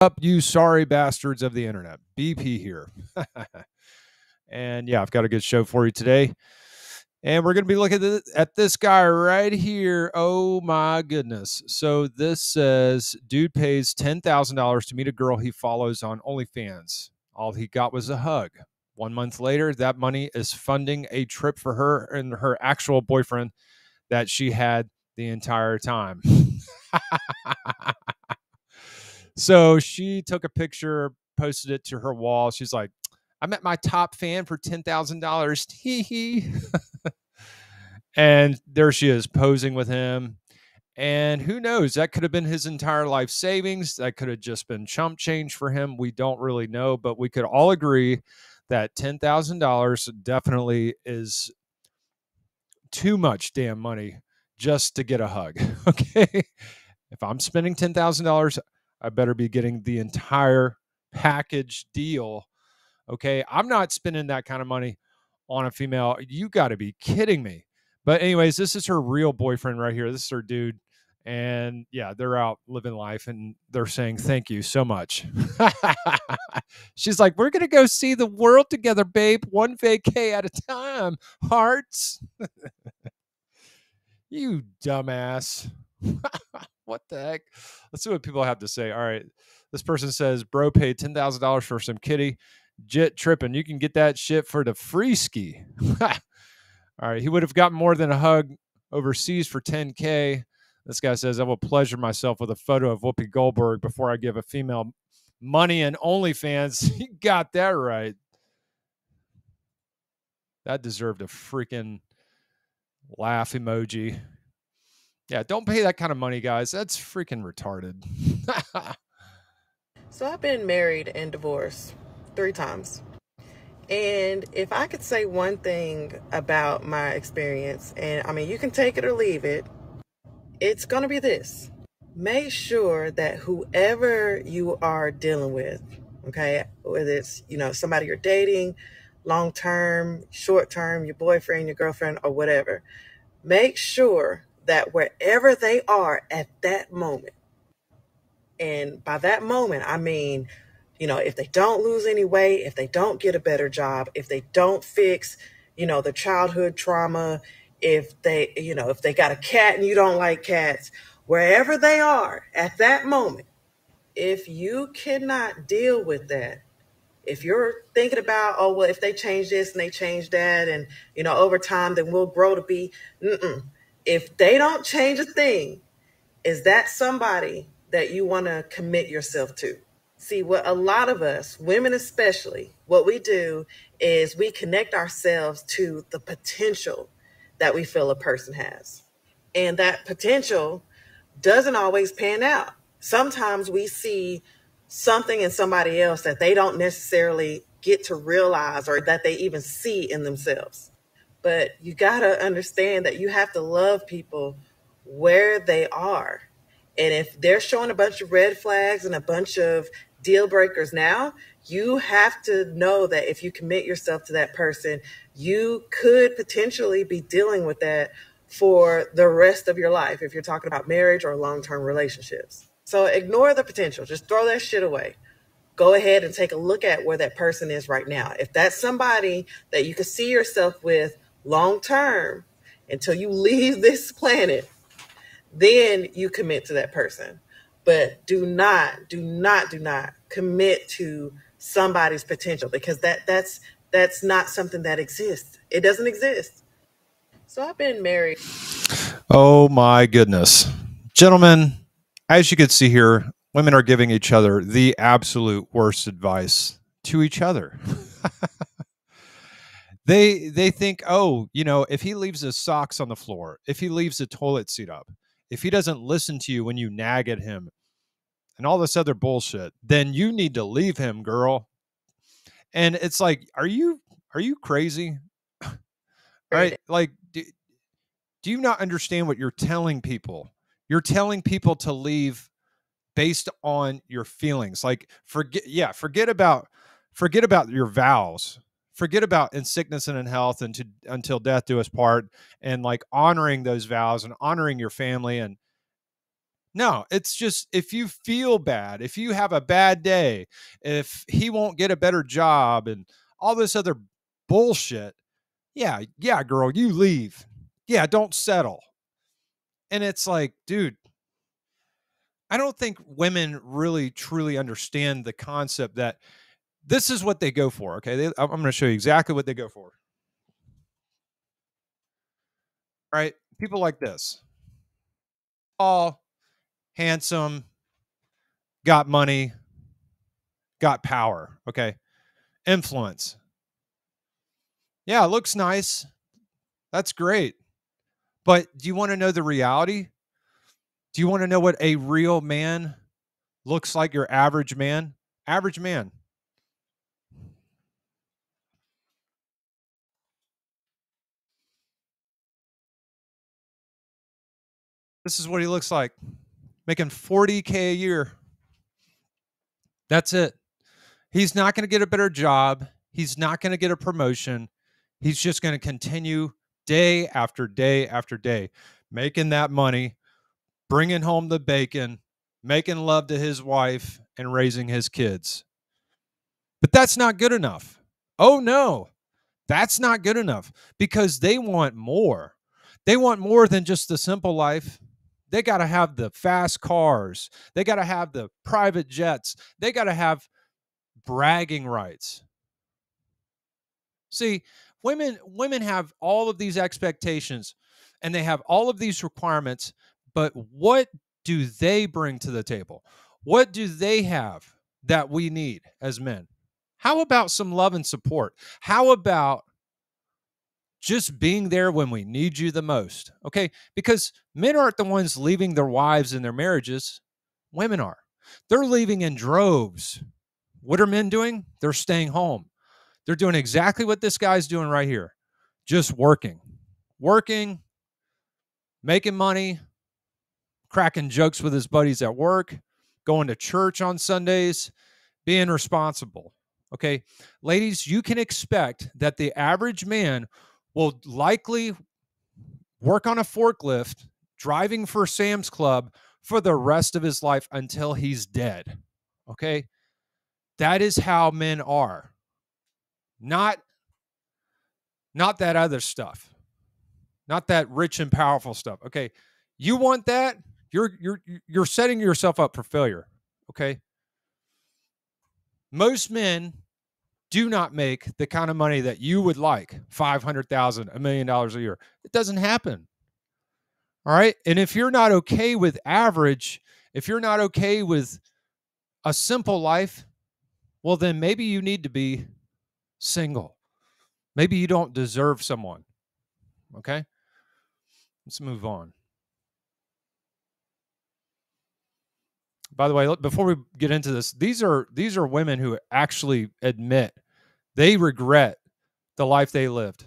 up, you sorry bastards of the internet? BP here. and yeah, I've got a good show for you today. And we're going to be looking at this guy right here. Oh my goodness. So this says dude pays $10,000 to meet a girl he follows on OnlyFans. All he got was a hug. One month later, that money is funding a trip for her and her actual boyfriend that she had the entire time. so she took a picture, posted it to her wall. She's like, I met my top fan for $10,000. Hee hee. and there she is posing with him. And who knows? That could have been his entire life savings. That could have just been chump change for him. We don't really know, but we could all agree that $10,000 definitely is too much damn money just to get a hug. Okay. If I'm spending $10,000, I better be getting the entire package deal. Okay. I'm not spending that kind of money on a female. You got to be kidding me. But, anyways, this is her real boyfriend right here. This is her dude. And yeah, they're out living life and they're saying thank you so much. She's like, We're going to go see the world together, babe, one vacay at a time. Hearts. you dumbass. what the heck? Let's see what people have to say. All right. This person says, Bro paid $10,000 for some kitty. Jit tripping. You can get that shit for the free ski. All right. He would have gotten more than a hug overseas for 10K. This guy says, I will pleasure myself with a photo of Whoopi Goldberg before I give a female money and OnlyFans. you got that right. That deserved a freaking laugh emoji. Yeah, don't pay that kind of money, guys. That's freaking retarded. so I've been married and divorced three times. And if I could say one thing about my experience, and I mean, you can take it or leave it, it's going to be this. Make sure that whoever you are dealing with, okay, whether it's, you know, somebody you're dating, long term, short term, your boyfriend, your girlfriend, or whatever, make sure that wherever they are at that moment, and by that moment, I mean, you know, if they don't lose any weight, if they don't get a better job, if they don't fix, you know, the childhood trauma, if they, you know, if they got a cat and you don't like cats, wherever they are at that moment, if you cannot deal with that, if you're thinking about, oh, well, if they change this and they change that, and, you know, over time, then we'll grow to be, mm-mm. If they don't change a thing, is that somebody that you want to commit yourself to? See, what a lot of us, women especially, what we do is we connect ourselves to the potential that we feel a person has. And that potential doesn't always pan out. Sometimes we see something in somebody else that they don't necessarily get to realize or that they even see in themselves. But you got to understand that you have to love people where they are. And if they're showing a bunch of red flags and a bunch of deal breakers now, you have to know that if you commit yourself to that person, you could potentially be dealing with that for the rest of your life if you're talking about marriage or long term relationships. So ignore the potential, just throw that shit away. Go ahead and take a look at where that person is right now. If that's somebody that you could see yourself with long term until you leave this planet, then you commit to that person. But do not, do not, do not commit to somebody's potential because that that's that's not something that exists. It doesn't exist. So I've been married. Oh my goodness. Gentlemen, as you can see here, women are giving each other the absolute worst advice to each other. they they think, "Oh, you know, if he leaves his socks on the floor, if he leaves the toilet seat up, if he doesn't listen to you when you nag at him and all this other bullshit, then you need to leave him, girl." and it's like are you are you crazy? Right? Like do, do you not understand what you're telling people? You're telling people to leave based on your feelings. Like forget yeah forget about forget about your vows forget about in sickness and in health and to until death do us part and like honoring those vows and honoring your family and No, it's just if you feel bad, if you have a bad day, if he won't get a better job and all this other bullshit, yeah, yeah, girl, you leave. Yeah, don't settle. And it's like, dude, I don't think women really truly understand the concept that this is what they go for. Okay. They, I'm going to show you exactly what they go for. All right. People like this. All handsome, got money, got power. Okay. Influence. Yeah, looks nice. That's great. But do you want to know the reality? Do you want to know what a real man looks like, your average man? Average man. This is what he looks like making 40K a year. That's it. He's not going to get a better job. He's not going to get a promotion. He's just going to continue day after day after day, making that money, bringing home the bacon, making love to his wife, and raising his kids. But that's not good enough. Oh, no, that's not good enough because they want more. They want more than just the simple life. They got to have the fast cars. They got to have the private jets. They got to have bragging rights. See, women women have all of these expectations and they have all of these requirements, but what do they bring to the table? What do they have that we need as men? How about some love and support? How about just being there when we need you the most. Okay. Because men aren't the ones leaving their wives and their marriages, women are. They're leaving in droves. What are men doing? They're staying home. They're doing exactly what this guy's doing right here just working, working, making money, cracking jokes with his buddies at work, going to church on Sundays, being responsible. Okay. Ladies, you can expect that the average man will likely work on a forklift driving for Sam's Club for the rest of his life until he's dead. Okay? That is how men are. Not not that other stuff. Not that rich and powerful stuff. Okay? You want that? You're you're you're setting yourself up for failure. Okay? Most men do not make the kind of money that you would like 500,000 a million dollars a year. It doesn't happen. All right? And if you're not okay with average if you're not okay with a simple life well then maybe you need to be single. Maybe you don't deserve someone. Okay? Let's move on. By the way before we get into this these are these are women who actually admit they regret the life they lived.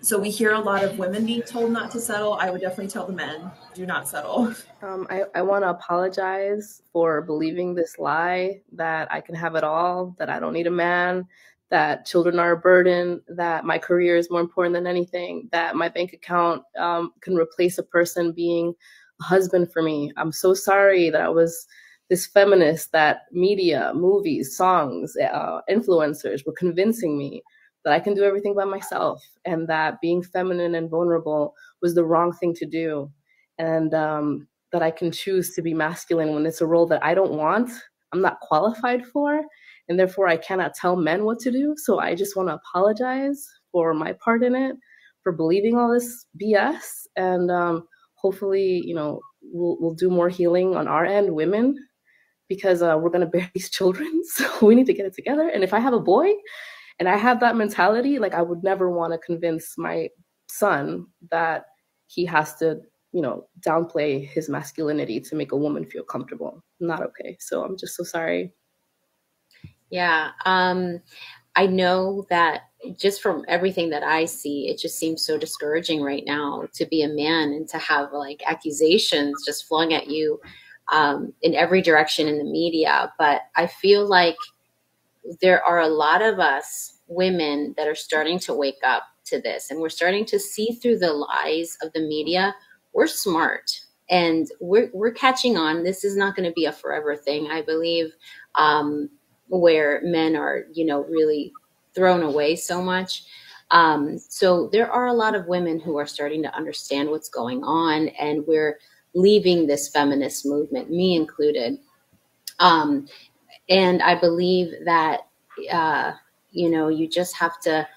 So we hear a lot of women being told not to settle. I would definitely tell the men do not settle. Um, i, I want to apologize for believing this lie that i can have it all that i don't need a man that children are a burden that my career is more important than anything that my bank account um, can replace a person being a husband for me. I'm so sorry that I was this feminist that media, movies, songs, uh, influencers were convincing me that I can do everything by myself and that being feminine and vulnerable was the wrong thing to do. And um, that I can choose to be masculine when it's a role that I don't want, I'm not qualified for, and therefore I cannot tell men what to do. So I just want to apologize for my part in it, for believing all this BS. And um, hopefully, you know, we'll, we'll do more healing on our end, women, because uh, we're going to bear these children. So we need to get it together. And if I have a boy and I have that mentality, like I would never want to convince my son that he has to, you know, downplay his masculinity to make a woman feel comfortable. Not okay. So I'm just so sorry. Yeah. Um, I know that just from everything that I see, it just seems so discouraging right now to be a man and to have like accusations just flung at you um, in every direction in the media. But I feel like there are a lot of us women that are starting to wake up to this and we're starting to see through the lies of the media. We're smart. and we're we're catching on. This is not going to be a forever thing, I believe, um, where men are, you know, really thrown away so much. Um, so there are a lot of women who are starting to understand what's going on, and we're leaving this feminist movement, me included. Um, and I believe that uh, you know you just have to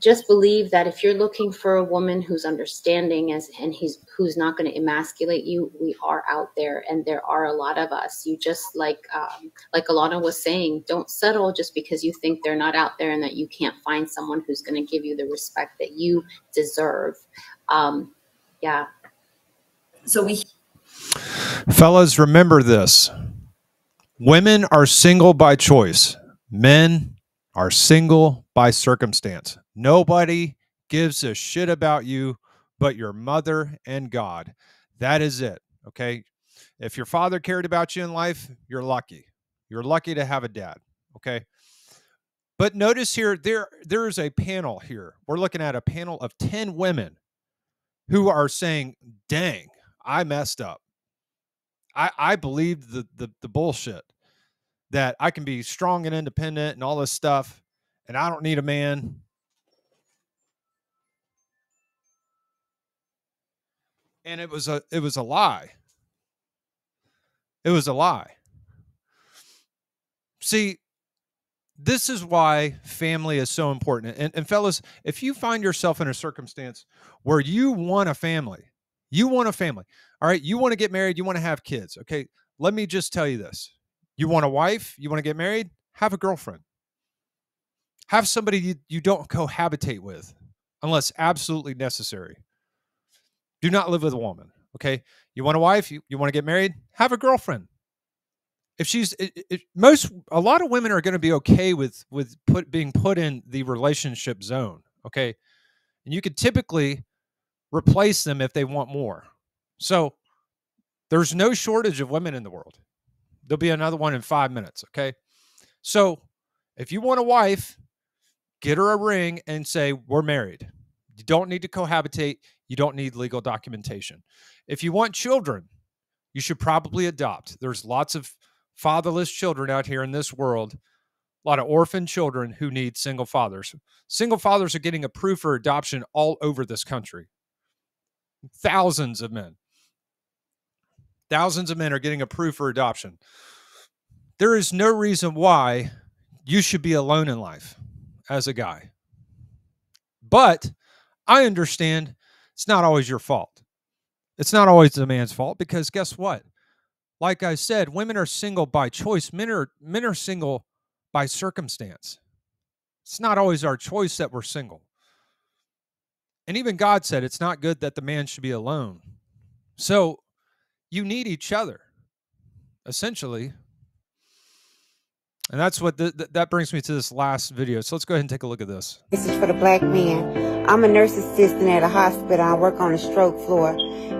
just believe that if you're looking for a woman who's understanding as and he's who's not going to emasculate you we are out there and there are a lot of us. You just like um, like alana was saying don't settle just because you think they're not out there and that you can't find someone who's going to give you the respect that you deserve. Um, yeah so we fellas remember this women are single by choice men are single by circumstance Nobody gives a shit about you but your mother and God. That is it. Okay. If your father cared about you in life, you're lucky. You're lucky to have a dad. Okay. But notice here, there there is a panel here. We're looking at a panel of 10 women who are saying, dang, I messed up. I, I believed the, the the bullshit that I can be strong and independent and all this stuff, and I don't need a man and it was a it was a lie. It was a lie. See, this is why family is so important. And, and fellas, if you find yourself in a circumstance where you want a family, you want a family, all right, you want to get married, you want to have kids. Okay, let me just tell you this. You want a wife, you want to get married, have a girlfriend. Have somebody you, you don't cohabitate with unless absolutely necessary. Do not live with a woman. Okay. You want a wife? You, you want to get married? Have a girlfriend. If she's it, it, most, a lot of women are going to be okay with with put being put in the relationship zone. Okay, and you could typically replace them if they want more. So there's no shortage of women in the world. There'll be another one in five minutes. Okay, so if you want a wife, get her a ring and say we're married. You don't need to cohabitate. You don't need legal documentation. If you want children, you should probably adopt. There's lots of fatherless children out here in this world, a lot of orphan children who need single fathers. Single fathers are getting approved for adoption all over this country. Thousands of men. Thousands of men are getting approved for adoption. There is no reason why you should be alone in life as a guy. But I understand it's not always your fault. It's not always the man's fault because guess what? Like I said, women are single by choice. Men are men are single by circumstance. It's not always our choice that we're single. And even God said it's not good that the man should be alone. So you need each other, essentially. And that's what the, that brings me to this last video. So let's go ahead and take a look at this. This is for the black man. I'm a nurse assistant at a hospital. I work on the stroke floor.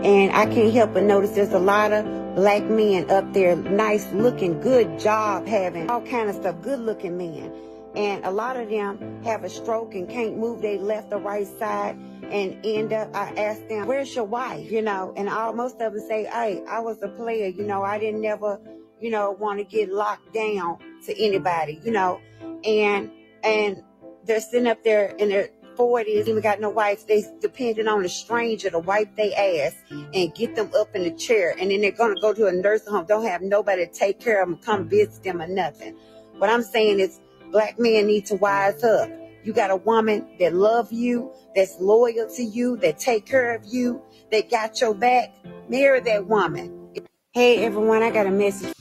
And I can't help but notice there's a lot of black men up there, nice looking, good job having, all kind of stuff, good looking men. And a lot of them have a stroke and can't move their left or right side and end up, I ask them, where's your wife? You know, and all, most of them say, hey, I was a player, you know, I didn't never you know, want to get locked down to anybody, you know, and and they're sitting up there in their forties, even got no wife. They depending on a stranger to wipe their ass and get them up in the chair, and then they're gonna go to a nursing home. Don't have nobody to take care of them, come mm-hmm. visit them or nothing. What I'm saying is, black men need to wise up. You got a woman that love you, that's loyal to you, that take care of you, that got your back. Marry that woman. Hey everyone, I got a message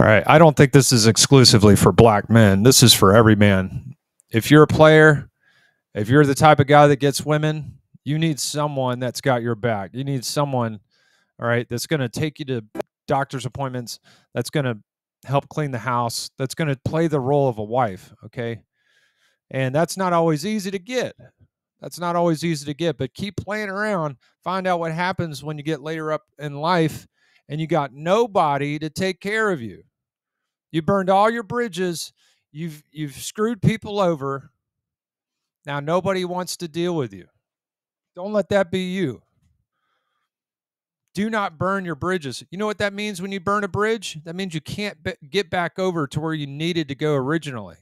all right. I don't think this is exclusively for black men. This is for every man. If you're a player, if you're the type of guy that gets women, you need someone that's got your back. You need someone, all right, that's going to take you to doctor's appointments, that's going to help clean the house, that's going to play the role of a wife. Okay. And that's not always easy to get. That's not always easy to get, but keep playing around. Find out what happens when you get later up in life and you got nobody to take care of you. You burned all your bridges. You've you've screwed people over. Now nobody wants to deal with you. Don't let that be you. Do not burn your bridges. You know what that means when you burn a bridge? That means you can't get back over to where you needed to go originally.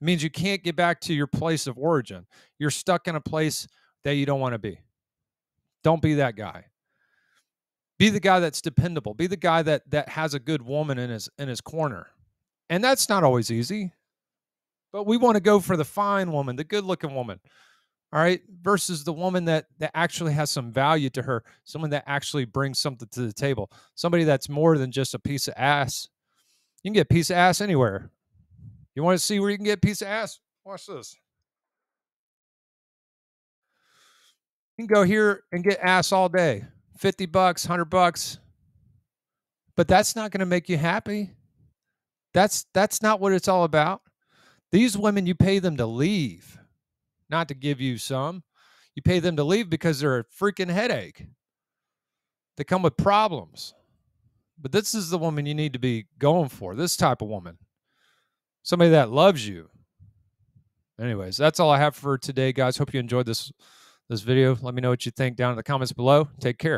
It means you can't get back to your place of origin. You're stuck in a place that you don't want to be. Don't be that guy. Be the guy that's dependable. Be the guy that that has a good woman in his in his corner. And that's not always easy. But we want to go for the fine woman, the good-looking woman. All right, versus the woman that that actually has some value to her, someone that actually brings something to the table, somebody that's more than just a piece of ass. You can get a piece of ass anywhere. You want to see where you can get a piece of ass? Watch this. You can go here and get ass all day 50 bucks, 100 bucks. But that's not going to make you happy. That's that's not what it's all about. These women you pay them to leave, not to give you some. You pay them to leave because they're a freaking headache. They come with problems. But this is the woman you need to be going for. This type of woman. Somebody that loves you. Anyways, that's all I have for today, guys. Hope you enjoyed this this video. Let me know what you think down in the comments below. Take care.